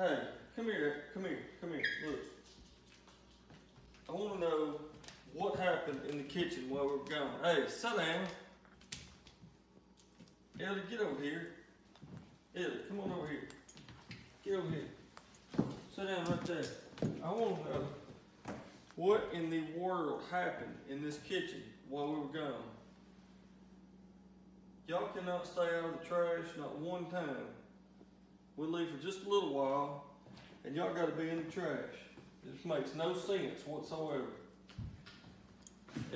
Hey, come here, come here, come here, look. I wanna know what happened in the kitchen while we were gone. Hey, sit down. Ellie, get over here. Ellie, come on over here. Get over here. Sit down right there. I wanna know what in the world happened in this kitchen while we were gone. Y'all cannot stay out of the trash not one time. We'll leave for just a little while, and y'all gotta be in the trash. This makes no sense whatsoever.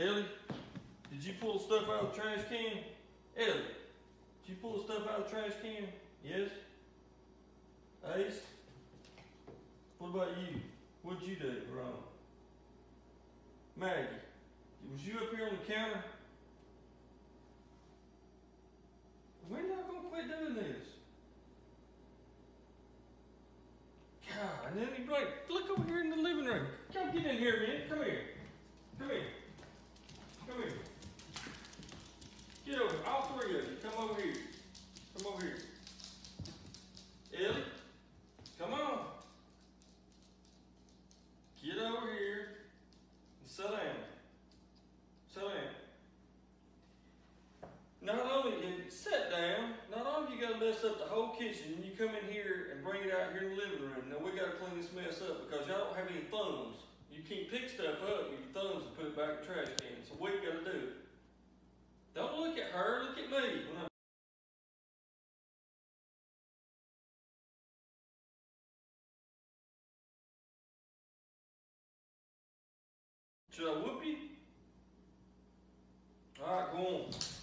Ellie, did you pull stuff out of the trash can? Ellie, did you pull stuff out of the trash can? Yes? Ace? What about you? What'd you do wrong? Maggie, was you up here on the counter? And then he like, look over here in the living room. Come get in here, man. Come here. Come here. Come here. Get over. All three of you, come over here. Come over here. Ellie, come on. Get over here and sit down. Sit down. Not only and sit down, not only you gotta mess up the whole kitchen, and you come in here and bring it out here in the living room. Now we gotta clean this mess up because y'all don't have any thumbs. You can't pick stuff up with your thumbs and put it back in the trash can. So we gotta do. Don't look at her, look at me. Should I whoop you? Alright, go on.